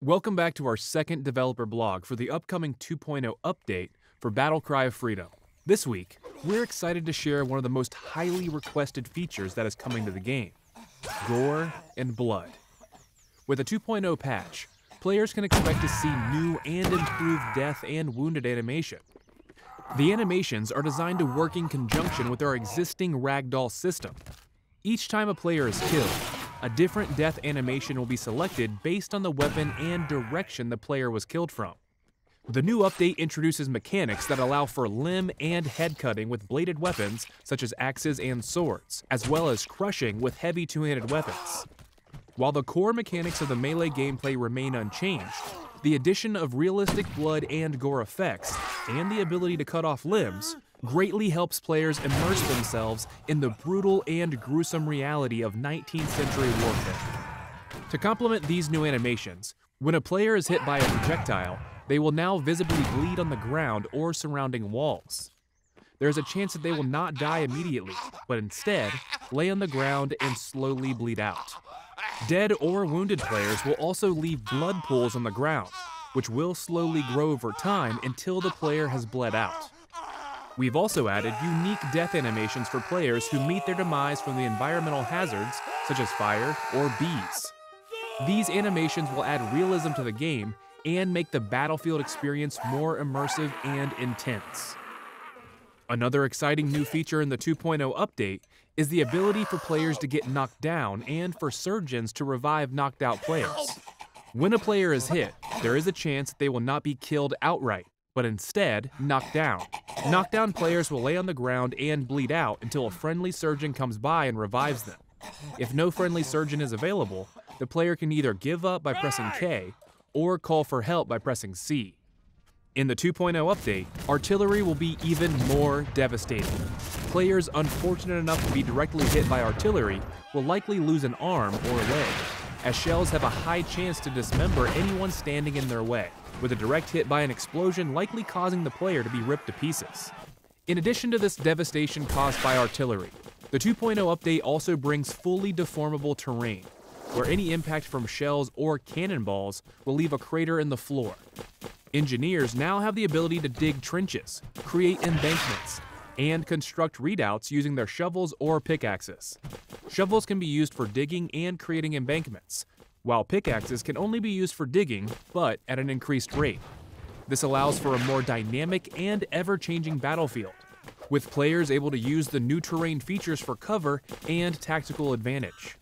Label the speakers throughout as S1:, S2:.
S1: Welcome back to our second developer blog for the upcoming 2.0 update for Battle Cry of Freedom. This week, we're excited to share one of the most highly requested features that is coming to the game gore and blood. With a 2.0 patch, players can expect to see new and improved death and wounded animation. The animations are designed to work in conjunction with our existing ragdoll system. Each time a player is killed, a different death animation will be selected based on the weapon and direction the player was killed from. The new update introduces mechanics that allow for limb and head cutting with bladed weapons such as axes and swords, as well as crushing with heavy two-handed weapons. While the core mechanics of the melee gameplay remain unchanged, the addition of realistic blood and gore effects, and the ability to cut off limbs, greatly helps players immerse themselves in the brutal and gruesome reality of 19th century warfare. To complement these new animations, when a player is hit by a projectile, they will now visibly bleed on the ground or surrounding walls. There is a chance that they will not die immediately, but instead lay on the ground and slowly bleed out. Dead or wounded players will also leave blood pools on the ground, which will slowly grow over time until the player has bled out. We've also added unique death animations for players who meet their demise from the environmental hazards, such as fire or bees. These animations will add realism to the game and make the battlefield experience more immersive and intense. Another exciting new feature in the 2.0 update is the ability for players to get knocked down and for surgeons to revive knocked out players. When a player is hit, there is a chance that they will not be killed outright, but instead knocked down. Knockdown players will lay on the ground and bleed out until a friendly surgeon comes by and revives them. If no friendly surgeon is available, the player can either give up by pressing K or call for help by pressing C. In the 2.0 update, artillery will be even more devastating. Players unfortunate enough to be directly hit by artillery will likely lose an arm or a leg, as shells have a high chance to dismember anyone standing in their way with a direct hit by an explosion likely causing the player to be ripped to pieces. In addition to this devastation caused by artillery, the 2.0 update also brings fully deformable terrain, where any impact from shells or cannonballs will leave a crater in the floor. Engineers now have the ability to dig trenches, create embankments, and construct redoubts using their shovels or pickaxes. Shovels can be used for digging and creating embankments, while pickaxes can only be used for digging, but at an increased rate. This allows for a more dynamic and ever-changing battlefield, with players able to use the new terrain features for cover and tactical advantage.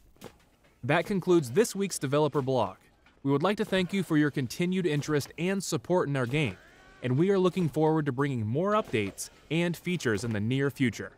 S1: That concludes this week's developer blog. We would like to thank you for your continued interest and support in our game, and we are looking forward to bringing more updates and features in the near future.